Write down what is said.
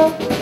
Chao.